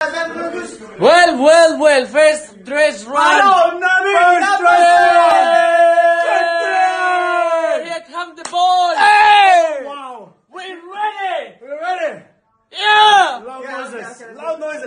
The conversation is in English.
Well, well, well. First dress run. Hello, mia, First Hey! Here come the ball. Hey! Wow. We're ready. We're ready. Yeah. Loud yeah, noises. Okay, okay. Loud noises.